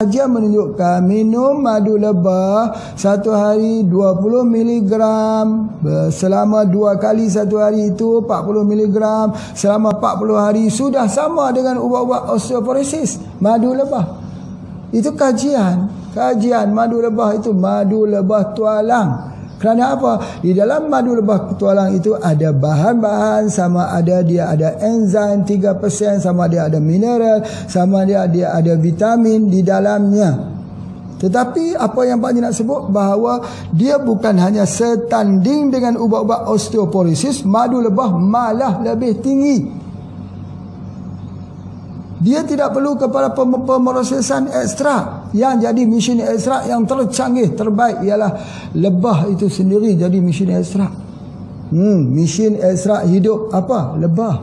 Kajian menunjukkan minum madu lebah satu hari 20 mg selama dua kali satu hari itu 40 mg selama 40 hari sudah sama dengan ubat-ubat osteoporosis madu lebah. Itu kajian. Kajian madu lebah itu madu lebah tualang. Kerana apa? Di dalam madu lebah petualang itu ada bahan-bahan sama ada dia ada enzim 3%, sama dia ada mineral, sama dia dia ada vitamin di dalamnya. Tetapi apa yang Pak nak sebut bahawa dia bukan hanya setanding dengan ubat-ubat osteoporosis, madu lebah malah lebih tinggi. Dia tidak perlu kepada pemrosesan ekstrak yang jadi mesin ekstrak yang tercanggih terbaik ialah lebah itu sendiri jadi mesin ekstrak. Hmm, mesin ekstrak hidup apa? Lebah.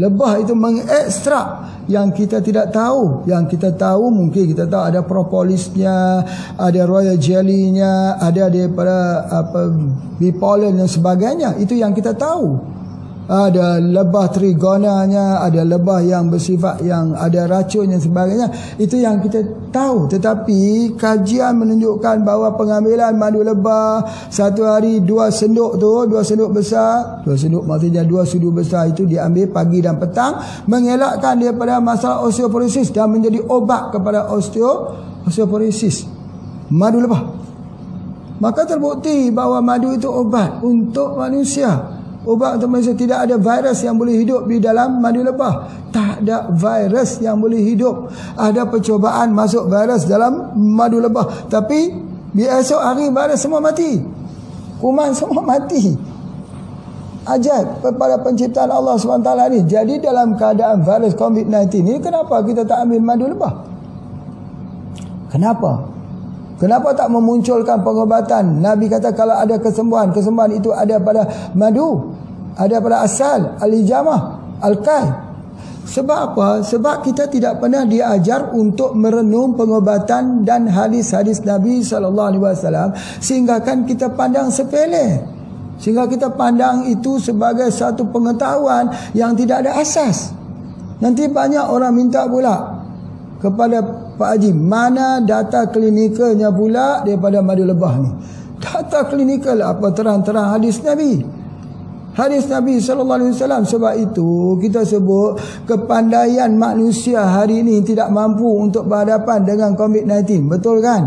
Lebah itu mengekstrak yang kita tidak tahu. Yang kita tahu mungkin kita tahu ada propolisnya, ada royal jelly-nya, ada daripada apa bipollen dan sebagainya. Itu yang kita tahu ada lebah trigonanya, ada lebah yang bersifat yang ada racun dan sebagainya. Itu yang kita tahu. Tetapi kajian menunjukkan bahawa pengambilan madu lebah satu hari dua senduk tu, dua senduk besar, dua senduk maksudnya dua sudu besar itu diambil pagi dan petang mengelakkan daripada masalah osteoporosis dan menjadi obat kepada osteo osteoporosis. Madu lebah. Maka terbukti bahawa madu itu obat untuk manusia. Ubat untuk manusia tidak ada virus yang boleh hidup di dalam madu lebah. Tak ada virus yang boleh hidup. Ada percobaan masuk virus dalam madu lebah. Tapi di esok hari virus semua mati. Kuman semua mati. Ajaib kepada penciptaan Allah SWT ni. Jadi dalam keadaan virus COVID-19 ni kenapa kita tak ambil madu lebah? Kenapa? Kenapa tak memunculkan pengobatan? Nabi kata kalau ada kesembuhan, kesembuhan itu ada pada madu, ada pada asal, al-ijamah, al-kai. Sebab apa? Sebab kita tidak pernah diajar untuk merenung pengobatan dan hadis-hadis Nabi sallallahu alaihi wasallam sehingga kan kita pandang sepele. Sehingga kita pandang itu sebagai satu pengetahuan yang tidak ada asas. Nanti banyak orang minta pula kepada Pak Haji, mana data klinikalnya pula daripada madu lebah ni? Data klinikal apa terang-terang hadis Nabi. Hadis Nabi sallallahu alaihi wasallam sebab itu kita sebut kepandaian manusia hari ini tidak mampu untuk berhadapan dengan COVID-19. Betul kan?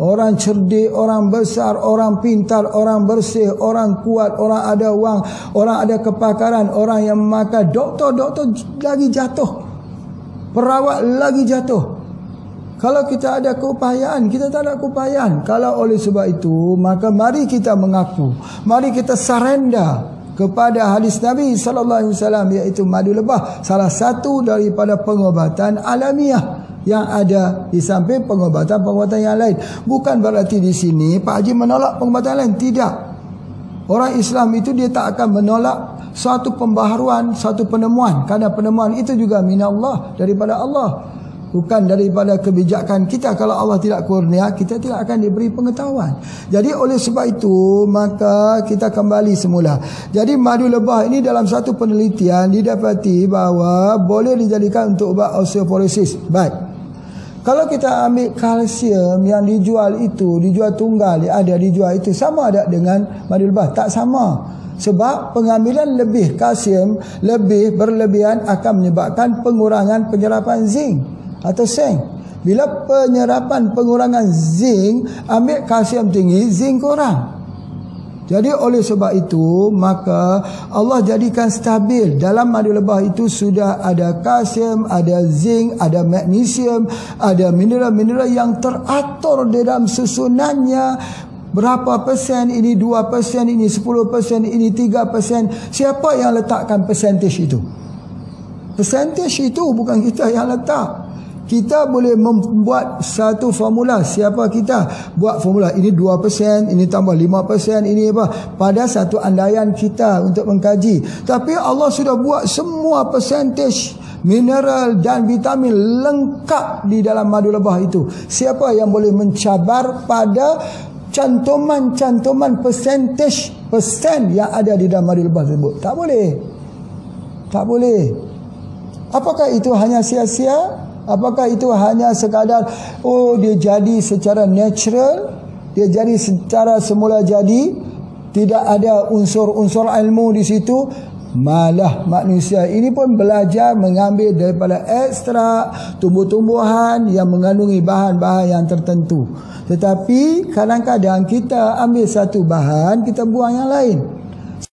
Orang cerdik, orang besar, orang pintar, orang bersih, orang kuat, orang ada wang, orang ada kepakaran, orang yang makan doktor-doktor lagi jatuh. Perawat lagi jatuh. Kalau kita ada keupayaan, kita tak ada keupayaan. Kalau oleh sebab itu, maka mari kita mengaku. Mari kita surrender kepada hadis Nabi sallallahu alaihi wasallam iaitu madu lebah, salah satu daripada pengobatan alamiah yang ada di samping pengobatan-pengobatan yang lain. Bukan berarti di sini Pak Haji menolak pengobatan lain, tidak. Orang Islam itu dia tak akan menolak suatu pembaharuan, suatu penemuan. Karena penemuan itu juga minallah daripada Allah bukan daripada kebijakan kita. Kalau Allah tidak kurnia kita tidak akan diberi pengetahuan. Jadi oleh sebab itu maka kita kembali semula. Jadi madu lebah ini dalam satu penelitian didapati bahawa boleh dijadikan untuk ubat osteoporosis. Baik. Kalau kita ambil kalsium yang dijual itu dijual tunggal ada dijual itu sama ada dengan madu lebah? Tak sama. Sebab pengambilan lebih kalsium lebih berlebihan akan menyebabkan pengurangan penyerapan zinc atau seng. Bila penyerapan pengurangan zinc, ambil kalsium tinggi, zinc kurang. Jadi oleh sebab itu, maka Allah jadikan stabil. Dalam madu lebah itu sudah ada kalsium, ada zinc, ada magnesium, ada mineral-mineral yang teratur dalam susunannya. Berapa persen ini, dua persen ini, sepuluh persen ini, tiga persen. Siapa yang letakkan percentage itu? Percentage itu bukan kita yang letak. Kita boleh membuat satu formula. Siapa kita Buat formula? Ini 2% Ini tambah 5% Ini apa? Pada satu andaian kita Untuk mengkaji. Tapi Allah sudah buat semua percentage Mineral dan vitamin Lengkap di dalam madu lebah itu. Siapa yang boleh mencabar pada Cantuman-cantuman percentage Persen yang ada di dalam madu lebah tersebut? Tak boleh. Tak boleh. Apakah itu hanya sia-sia? Apakah itu hanya sekadar oh dia jadi secara natural, dia jadi secara semula jadi, tidak ada unsur-unsur ilmu di situ, malah manusia ini pun belajar mengambil daripada ekstra tumbuh-tumbuhan yang mengandungi bahan-bahan yang tertentu. Tetapi kadang-kadang kita ambil satu bahan, kita buang yang lain.